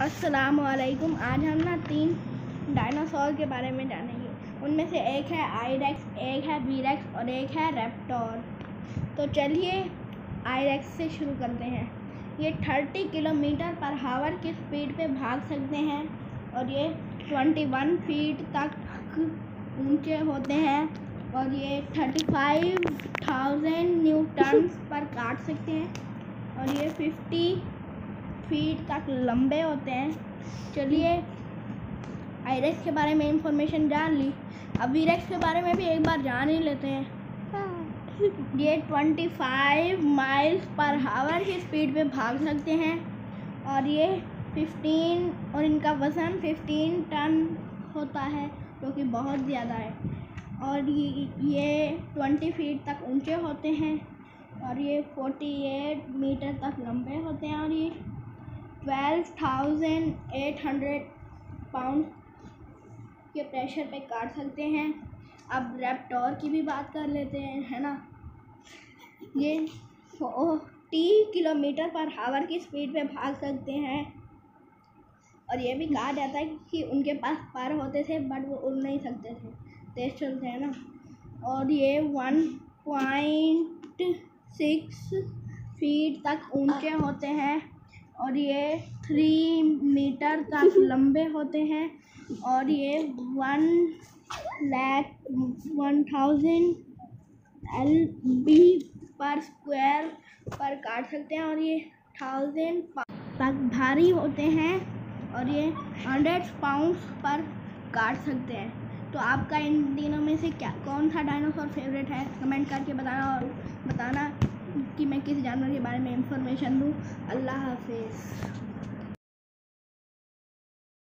असलकुम आज हम ना तीन डायनासोर के बारे में जानेंगे। उनमें से एक है आईरेक्स, एक है बीरेक्स और एक है रेप्टोर। तो चलिए आईरेक्स से शुरू करते हैं। ये थर्टी किलोमीटर पर हावर की स्पीड पे भाग सकते हैं और ये ट्वेंटी वन फीट तक ऊँचे होते हैं और ये थर्टी फाइव थाउज़ेंड न्यूटन्स पर काट सकते हैं और ये फिफ्टी फीट तक लंबे होते हैं। चलिए आयरेक्स के बारे में इंफॉर्मेशन जान ली। अब वीरेक्स के बारे में भी एक बार जान ही लेते हैं। ये twenty five miles per hour की स्पीड पे भाग सकते हैं। और ये फिफ्टीन और इनका वज़न फिफ्टीन टन होता है जो कि बहुत ज़्यादा है। और ये ट्वेंटी फीट तक ऊँचे होते हैं। और ये फोर्टी एट मीटर तक लंबे होते हैं। और ये twelve thousand eight hundred pound के प्रेशर पे काट सकते हैं। अब रेप्टोर की भी बात कर लेते हैं, है ना? ये फोर्टी किलोमीटर पर हावर की स्पीड पे भाग सकते हैं। और ये भी कहा जाता है कि उनके पास पर होते थे, बट वो उड़ नहीं सकते थे। तेज चलते हैं ना? और ये वन पॉइंट सिक्स फीट तक ऊँचे होते हैं। और ये थ्री मीटर तक लंबे होते हैं और ये one lakh one thousand L B per square पर काट सकते हैं और ये थाउज़ेंड तक भारी होते हैं और ये हंड्रेड पाउंड्स पर काट सकते हैं। तो आपका इन तीनों में से क्या, कौन सा डायनासोर फेवरेट है? कमेंट करके बताना और बताना। कि मैं किस जानवर के बारे में इंफॉर्मेशन दूँ? अल्लाह हाफिज़।